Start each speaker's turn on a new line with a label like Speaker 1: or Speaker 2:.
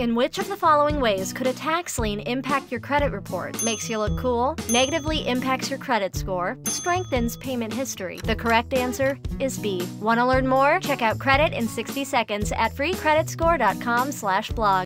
Speaker 1: In which of the following ways could a tax lien impact your credit report? Makes you look cool, negatively impacts your credit score, strengthens payment history. The correct answer is B. Want to learn more? Check out Credit in 60 Seconds at freecreditscore.com/blog.